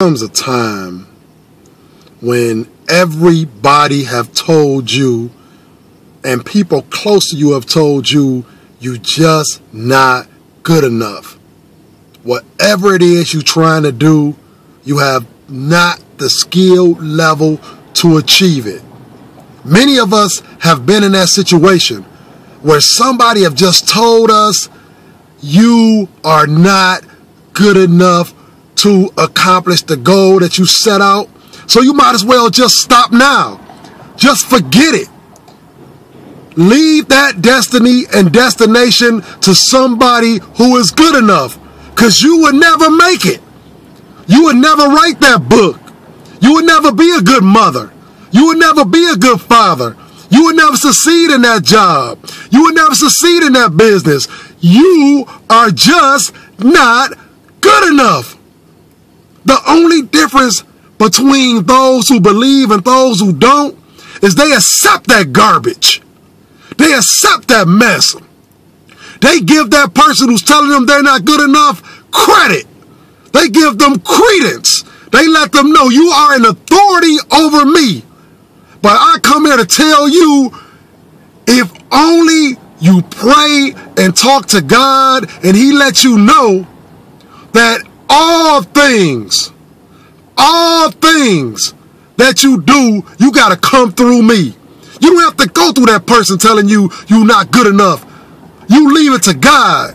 comes a time when everybody have told you and people close to you have told you you just not good enough. Whatever it is you're trying to do, you have not the skill level to achieve it. Many of us have been in that situation where somebody have just told us you are not good enough to accomplish the goal that you set out. So you might as well just stop now. Just forget it. Leave that destiny and destination to somebody who is good enough because you would never make it. You would never write that book. You would never be a good mother. You would never be a good father. You would never succeed in that job. You would never succeed in that business. You are just not good enough. The only difference between those who believe and those who don't is they accept that garbage. They accept that mess. They give that person who's telling them they're not good enough credit. They give them credence. They let them know you are an authority over me. But I come here to tell you if only you pray and talk to God and He lets you know that all things, all things that you do, you got to come through me. You don't have to go through that person telling you you're not good enough. You leave it to God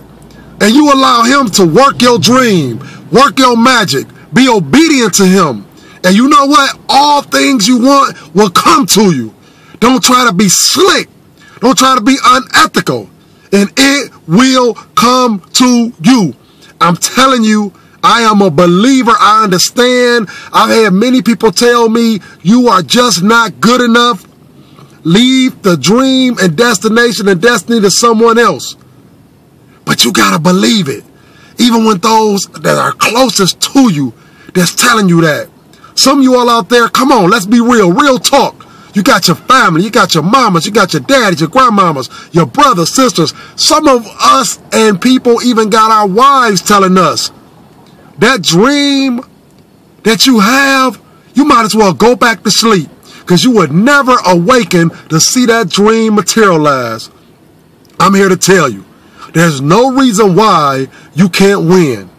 and you allow Him to work your dream, work your magic, be obedient to Him. And you know what? All things you want will come to you. Don't try to be slick. Don't try to be unethical. And it will come to you. I'm telling you, I am a believer. I understand. I've had many people tell me you are just not good enough. Leave the dream and destination and destiny to someone else. But you got to believe it. Even when those that are closest to you that's telling you that. Some of you all out there, come on, let's be real. Real talk. You got your family, you got your mamas, you got your daddies, your grandmamas, your brothers, sisters. Some of us and people even got our wives telling us that dream that you have, you might as well go back to sleep because you would never awaken to see that dream materialize. I'm here to tell you, there's no reason why you can't win.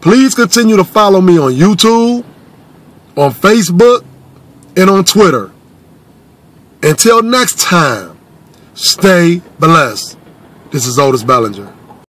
Please continue to follow me on YouTube, on Facebook, and on Twitter. Until next time, stay blessed. This is Odis Bellinger.